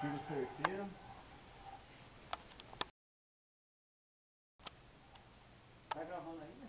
Tiro certeiro. Tá gravando ainda?